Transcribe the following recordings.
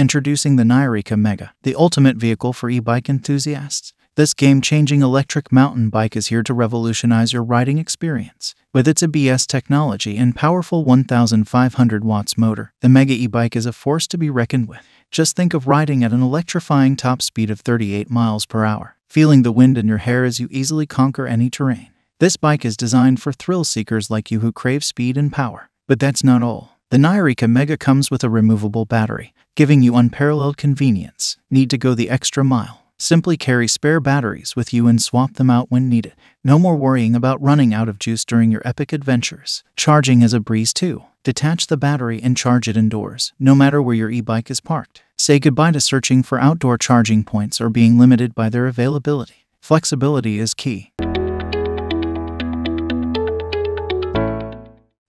Introducing the Nireeka Mega, the ultimate vehicle for e-bike enthusiasts. This game-changing electric mountain bike is here to revolutionize your riding experience. With its ABS technology and powerful 1500 watts motor, the Mega e-bike is a force to be reckoned with. Just think of riding at an electrifying top speed of 38 miles per hour, feeling the wind in your hair as you easily conquer any terrain. This bike is designed for thrill seekers like you who crave speed and power. But that's not all. The Nireeka Mega comes with a removable battery, giving you unparalleled convenience. Need to go the extra mile? Simply carry spare batteries with you and swap them out when needed. No more worrying about running out of juice during your epic adventures. Charging is a breeze too. Detach the battery and charge it indoors, no matter where your e bike is parked. Say goodbye to searching for outdoor charging points or being limited by their availability. Flexibility is key.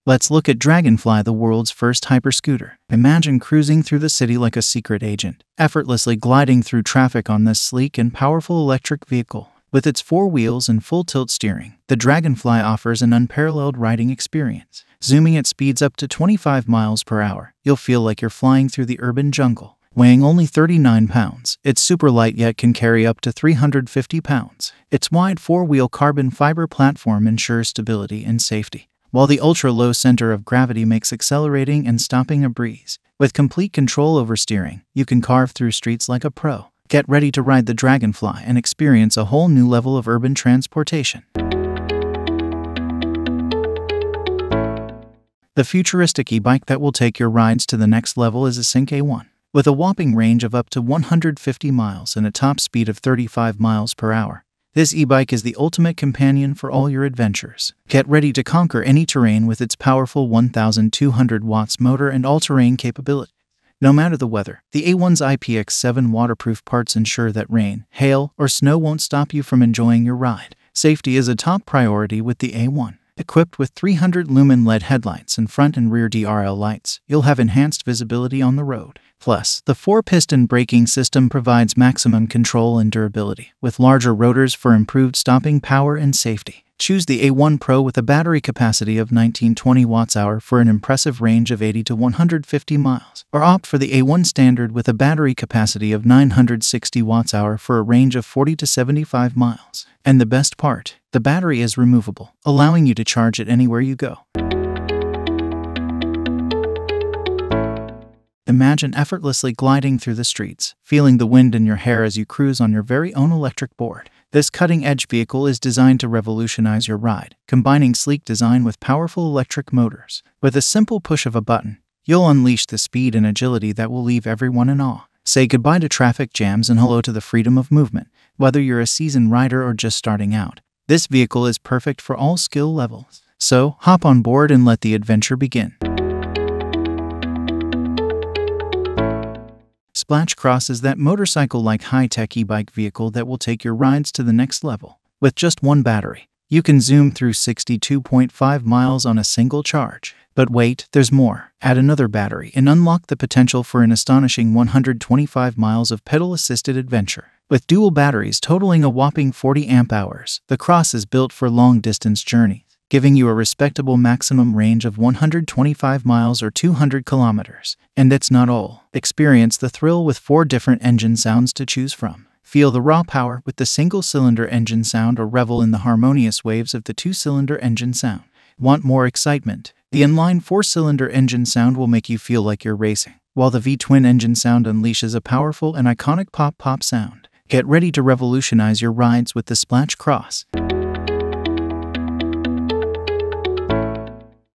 Let's look at Dragonfly, the world's first hyperscooter. Imagine cruising through the city like a secret agent, effortlessly gliding through traffic on this sleek and powerful electric vehicle. With its four wheels and full tilt steering, the Dragonfly offers an unparalleled riding experience. Zooming at speeds up to 25 miles per hour, you'll feel like you're flying through the urban jungle. Weighing only 39 pounds, it's super light yet can carry up to 350 pounds. Its wide four wheel carbon fiber platform ensures stability and safety while the ultra-low center of gravity makes accelerating and stopping a breeze. With complete control over steering, you can carve through streets like a pro. Get ready to ride the Dragonfly and experience a whole new level of urban transportation. The futuristic e-bike that will take your rides to the next level is Async A1. With a whopping range of up to 150 miles and a top speed of 35 miles per hour, this e-bike is the ultimate companion for all your adventures. Get ready to conquer any terrain with its powerful 1200 watts motor and all-terrain capability. No matter the weather, the A1's IPX7 waterproof parts ensure that rain, hail, or snow won't stop you from enjoying your ride. Safety is a top priority with the A1. Equipped with 300 lumen LED headlights and front and rear DRL lights, you'll have enhanced visibility on the road. Plus, the four-piston braking system provides maximum control and durability, with larger rotors for improved stopping power and safety. Choose the A1 Pro with a battery capacity of 1920 watts-hour for an impressive range of 80 to 150 miles, or opt for the A1 Standard with a battery capacity of 960 watts-hour for a range of 40 to 75 miles. And the best part, the battery is removable, allowing you to charge it anywhere you go. Imagine effortlessly gliding through the streets, feeling the wind in your hair as you cruise on your very own electric board. This cutting edge vehicle is designed to revolutionize your ride, combining sleek design with powerful electric motors. With a simple push of a button, you'll unleash the speed and agility that will leave everyone in awe. Say goodbye to traffic jams and hello to the freedom of movement. Whether you're a seasoned rider or just starting out, this vehicle is perfect for all skill levels. So, hop on board and let the adventure begin. Splach Cross is that motorcycle-like high-tech e-bike vehicle that will take your rides to the next level. With just one battery, you can zoom through 62.5 miles on a single charge. But wait, there's more. Add another battery and unlock the potential for an astonishing 125 miles of pedal-assisted adventure. With dual batteries totaling a whopping 40 amp hours, the Cross is built for long-distance journeys giving you a respectable maximum range of 125 miles or 200 kilometers. And that's not all. Experience the thrill with four different engine sounds to choose from. Feel the raw power with the single cylinder engine sound or revel in the harmonious waves of the two cylinder engine sound. Want more excitement? The inline four cylinder engine sound will make you feel like you're racing, while the V twin engine sound unleashes a powerful and iconic pop pop sound. Get ready to revolutionize your rides with the Splach Cross.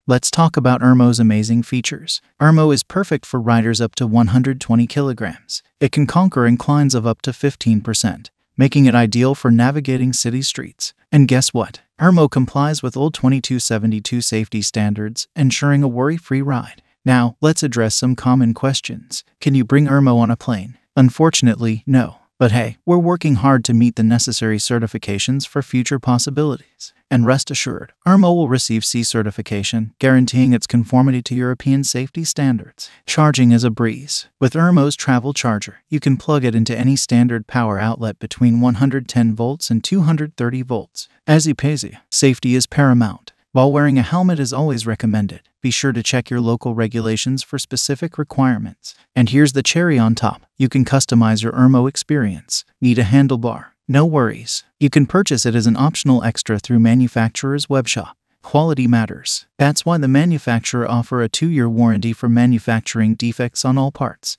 Let's talk about UrmO's amazing features. UrmO is perfect for riders up to 120 kilograms. It can conquer inclines of up to 15%, making it ideal for navigating city streets. And guess what? UrmO complies with UL 2272 safety standards, ensuring a worry-free ride. Now, let's address some common questions. Can you bring UrmO on a plane? Unfortunately, no. But hey, we're working hard to meet the necessary certifications for future possibilities. And rest assured, UrmO will receive CE certification, guaranteeing its conformity to European safety standards. Charging is a breeze. With UrmO's travel charger, you can plug it into any standard power outlet between 110 volts and 230 volts. As peasy, safety is paramount. While wearing a helmet is always recommended, be sure to check your local regulations for specific requirements. And here's the cherry on top you can customize your UrmO experience. Need a handlebar? No worries. You can purchase it as an optional extra through manufacturer's webshop. Quality matters. That's why the manufacturer offer a 2-year warranty for manufacturing defects on all parts.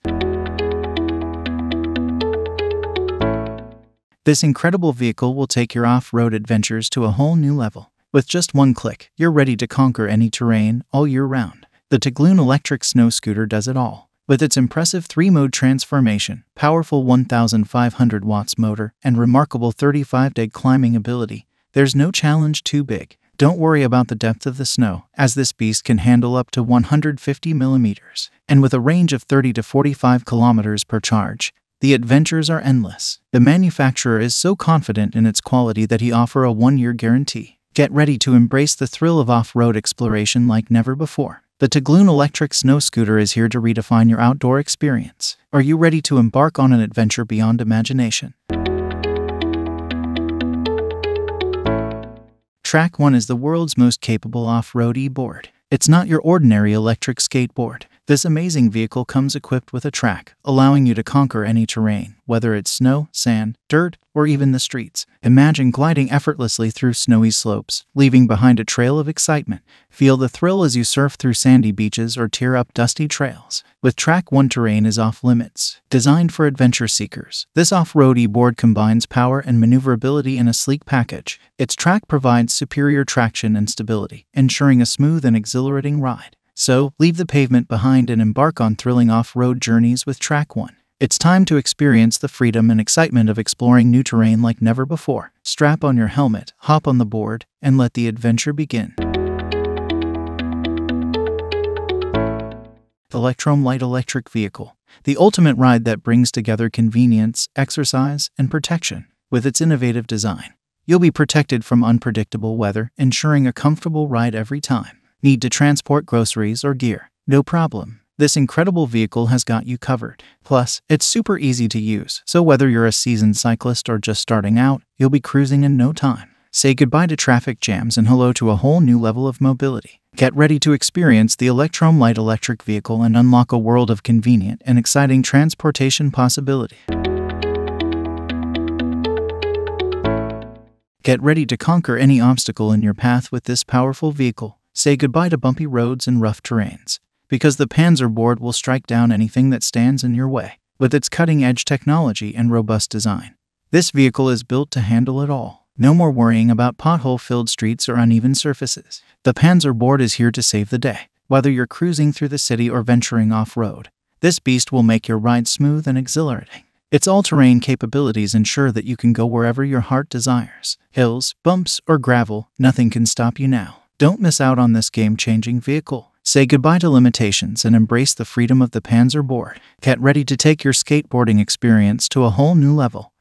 This incredible vehicle will take your off-road adventures to a whole new level. With just one click, you're ready to conquer any terrain all year round. The Tigloon electric snow scooter does it all. With its impressive three-mode transformation, powerful 1500 watts motor, and remarkable 35-day climbing ability, there's no challenge too big. Don't worry about the depth of the snow, as this beast can handle up to 150 millimeters. And with a range of 30 to 45 kilometers per charge, the adventures are endless. The manufacturer is so confident in its quality that he offer a one-year guarantee. Get ready to embrace the thrill of off-road exploration like never before. The Tigloon electric snow scooter is here to redefine your outdoor experience. Are you ready to embark on an adventure beyond imagination? Track 1 is the world's most capable off-road e-board. It's not your ordinary electric skateboard. This amazing vehicle comes equipped with a track, allowing you to conquer any terrain, whether it's snow, sand, dirt, or even the streets. Imagine gliding effortlessly through snowy slopes, leaving behind a trail of excitement. Feel the thrill as you surf through sandy beaches or tear up dusty trails. With Track 1 terrain is off limits. Designed for adventure seekers, this off-road e-board combines power and maneuverability in a sleek package. Its track provides superior traction and stability, ensuring a smooth and exhilarating ride. So, leave the pavement behind and embark on thrilling off road journeys with Track 1. It's time to experience the freedom and excitement of exploring new terrain like never before. Strap on your helmet, hop on the board, and let the adventure begin. Electrom Light Electric Vehicle, the ultimate ride that brings together convenience, exercise, and protection. With its innovative design, you'll be protected from unpredictable weather, ensuring a comfortable ride every time. Need to transport groceries or gear? No problem. This incredible vehicle has got you covered. Plus, it's super easy to use, so whether you're a seasoned cyclist or just starting out, you'll be cruising in no time. Say goodbye to traffic jams and hello to a whole new level of mobility. Get ready to experience the Electrom Light electric vehicle and unlock a world of convenient and exciting transportation possibility. Get ready to conquer any obstacle in your path with this powerful vehicle. Say goodbye to bumpy roads and rough terrains, because the Panzer board will strike down anything that stands in your way. With its cutting edge technology and robust design, this vehicle is built to handle it all. No more worrying about pothole filled streets or uneven surfaces. The Panzer board is here to save the day. Whether you're cruising through the city or venturing off road, this beast will make your ride smooth and exhilarating. Its all terrain capabilities ensure that you can go wherever your heart desires. Hills, bumps, or gravel, nothing can stop you now. Don't miss out on this game-changing vehicle. Say goodbye to limitations and embrace the freedom of the Panzer board. Get ready to take your skateboarding experience to a whole new level.